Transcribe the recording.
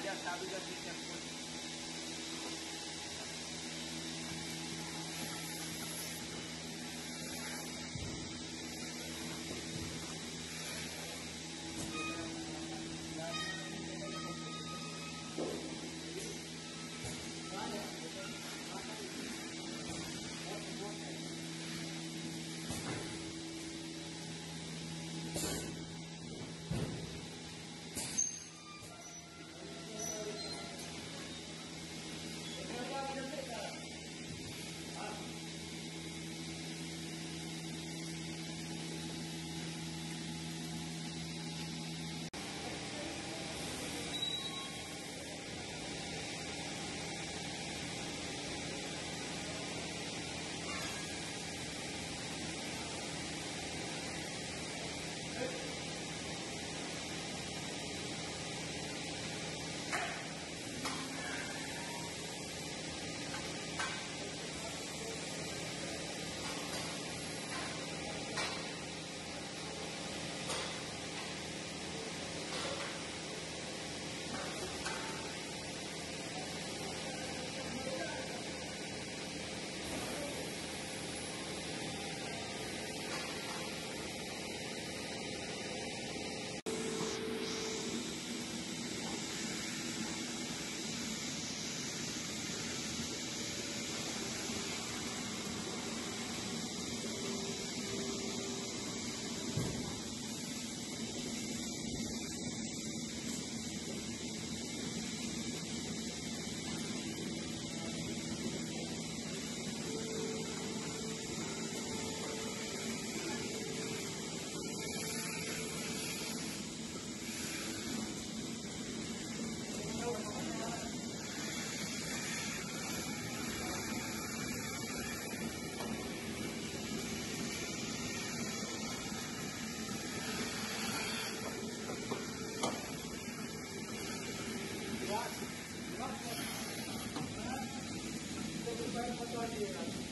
aliatado de aplicações authority